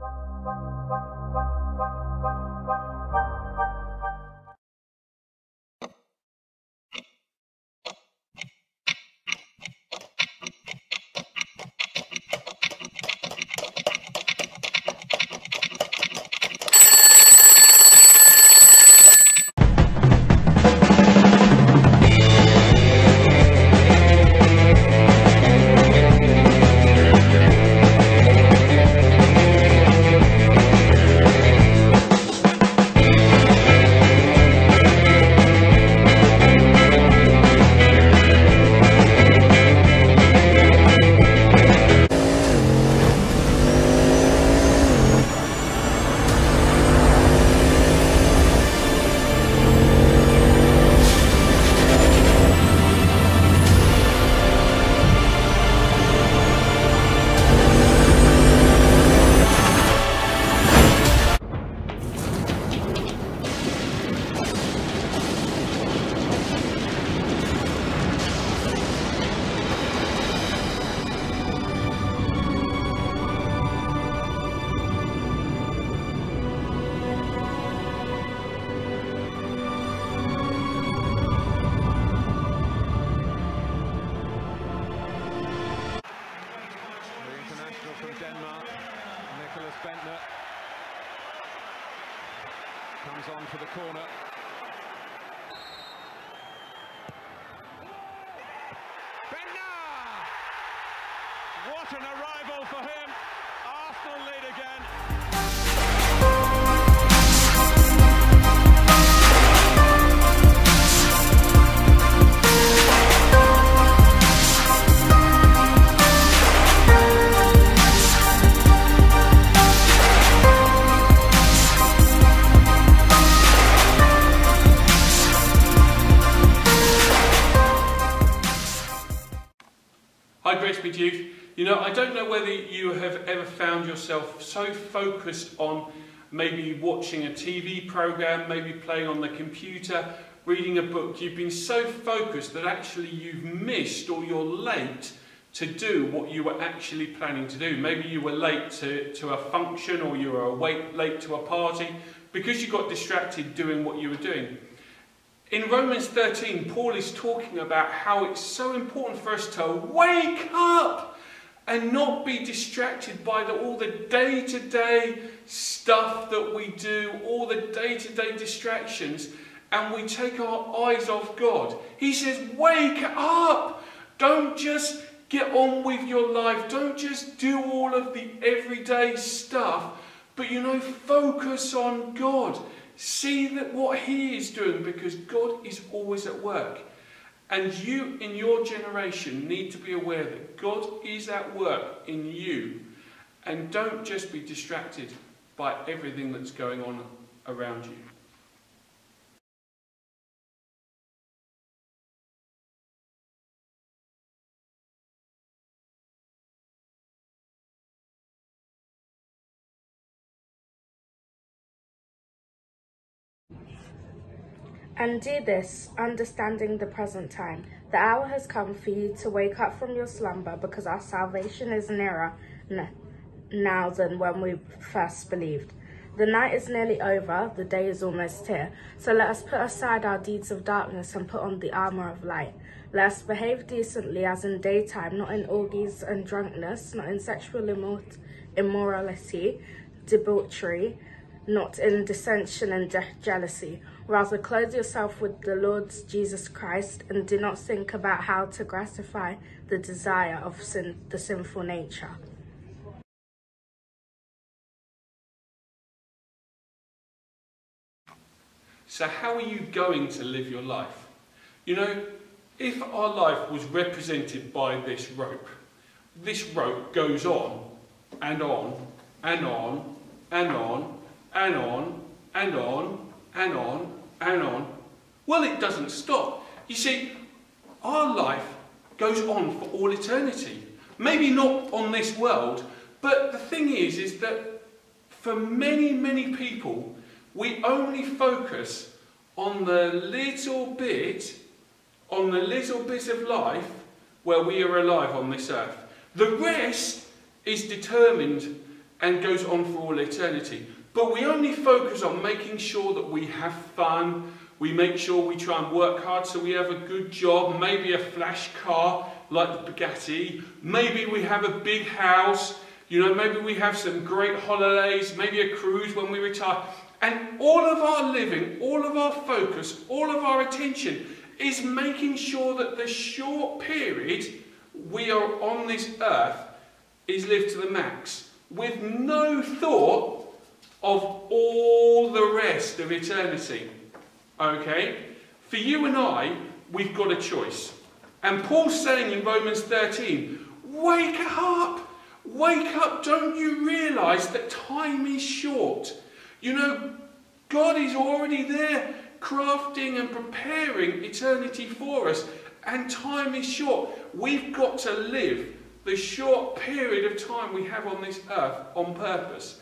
Thank you. For the corner. Bendtner! What an arrival for him! Arsenal lead again. Hi, Grace you. You know, I don't know whether you have ever found yourself so focused on maybe watching a TV program, maybe playing on the computer, reading a book. You've been so focused that actually you've missed or you're late to do what you were actually planning to do. Maybe you were late to, to a function or you were awake, late to a party because you got distracted doing what you were doing. In Romans 13, Paul is talking about how it's so important for us to wake up and not be distracted by the, all the day to day stuff that we do, all the day to day distractions, and we take our eyes off God. He says, Wake up! Don't just get on with your life, don't just do all of the everyday stuff, but you know, focus on God. See that what He is doing because God is always at work. And you in your generation need to be aware that God is at work in you. And don't just be distracted by everything that's going on around you. And do this, understanding the present time. The hour has come for you to wake up from your slumber because our salvation is nearer now than when we first believed. The night is nearly over, the day is almost here. So let us put aside our deeds of darkness and put on the armour of light. Let us behave decently as in daytime, not in orgies and drunkenness, not in sexual immor- immorality, debauchery, not in dissension and je- jealousy. Rather, clothe yourself with the Lord Jesus Christ and do not think about how to gratify the desire of sin- the sinful nature. So, how are you going to live your life? You know, if our life was represented by this rope, this rope goes on and on and on and on and on and on and on and on. Well, it doesn't stop. You see, our life goes on for all eternity. Maybe not on this world, but the thing is, is that for many, many people, we only focus on the little bit, on the little bit of life where we are alive on this earth. The rest is determined and goes on for all eternity. But we only focus on making sure that we have fun, we make sure we try and work hard so we have a good job, maybe a flash car like the Bugatti, maybe we have a big house, you know, maybe we have some great holidays, maybe a cruise when we retire. And all of our living, all of our focus, all of our attention is making sure that the short period we are on this earth is lived to the max with no thought of all the rest of eternity. Okay? For you and I, we've got a choice. And Paul's saying in Romans 13, wake up! Wake up! Don't you realise that time is short? You know, God is already there crafting and preparing eternity for us, and time is short. We've got to live the short period of time we have on this earth on purpose.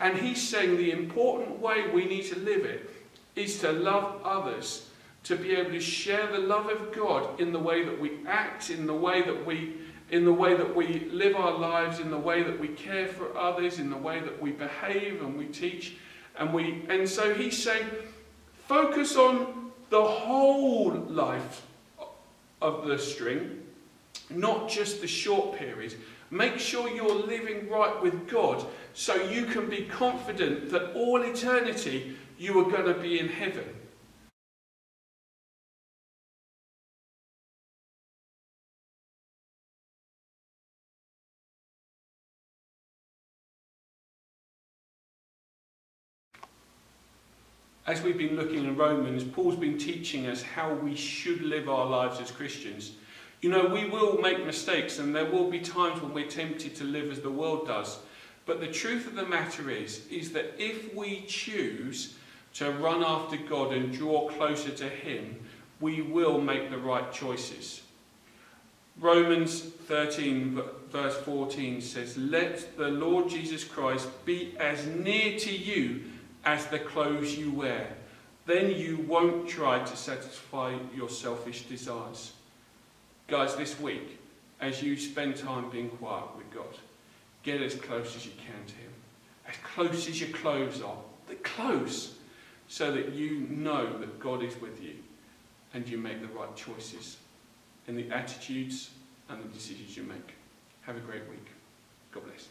And he's saying the important way we need to live it is to love others, to be able to share the love of God in the way that we act, in the way that we in the way that we live our lives, in the way that we care for others, in the way that we behave and we teach. And we and so he's saying, focus on the whole life of the string, not just the short period. Make sure you're living right with God so you can be confident that all eternity you are going to be in heaven. As we've been looking in Romans, Paul's been teaching us how we should live our lives as Christians. You know, we will make mistakes and there will be times when we're tempted to live as the world does. But the truth of the matter is, is that if we choose to run after God and draw closer to Him, we will make the right choices. Romans 13, verse 14 says, Let the Lord Jesus Christ be as near to you as the clothes you wear. Then you won't try to satisfy your selfish desires. Guys, this week, as you spend time being quiet with God, get as close as you can to Him. As close as your clothes are. The close so that you know that God is with you and you make the right choices in the attitudes and the decisions you make. Have a great week. God bless.